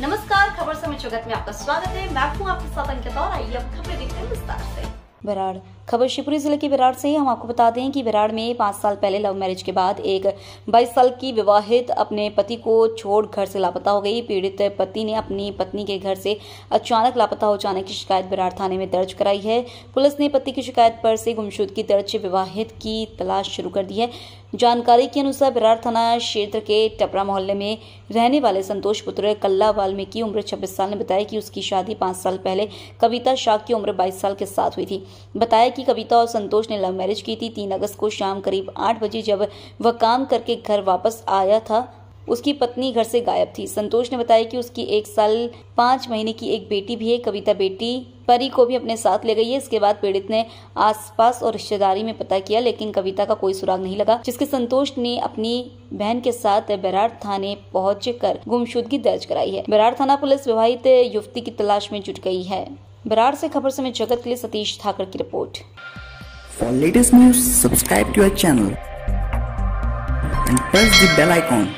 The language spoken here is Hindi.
नमस्कार, खबर समय जगत में आपका स्वागत है। मैं हूँ आपके साथ अंकिता और आइए अब खबरें देखते हैं विस्तार से। बराड़, खबर शिवपुरी ज़िले के बराड़ से हम आपको बता दें कि बराड़ में पाँच साल पहले लव मैरिज के बाद एक 22 साल की विवाहित अपने पति को छोड़ घर से लापता हो गई। पीड़ित पति ने अपनी पत्नी के घर से अचानक लापता हो जाने की शिकायत बराड़ थाने में दर्ज कराई है। पुलिस ने पति की शिकायत पर से गुमशुदगी दर्ज विवाहित की तलाश शुरू कर दी है। जानकारी के अनुसार बिरार थाना क्षेत्र के टपरा मोहल्ले में रहने वाले संतोष पुत्र कल्ला वाल्मीकि उम्र 26 साल ने बताया कि उसकी शादी पाँच साल पहले कविता शाह की उम्र 22 साल के साथ हुई थी। बताया कि कविता और संतोष ने लव मैरिज की थी। तीन अगस्त को शाम करीब आठ बजे जब वह काम करके घर वापस आया था उसकी पत्नी घर से गायब थी। संतोष ने बताया कि उसकी एक साल पाँच महीने की एक बेटी भी है कविता बेटी। परी को भी अपने साथ ले गई है। इसके बाद पीड़ित ने आसपास और रिश्तेदारी में पता किया लेकिन कविता का कोई सुराग नहीं लगा जिसके संतोष ने अपनी बहन के साथ बैराड़ थाने पहुँच कर गुमशुदगी दर्ज कराई है। बैराड़ थाना पुलिस विवाहित युवती की तलाश में जुट गई है। बराड़ से खबर समय जगत के लिए सतीश ठाकर की रिपोर्ट। For latest news, subscribe to our channel and press the bell icon.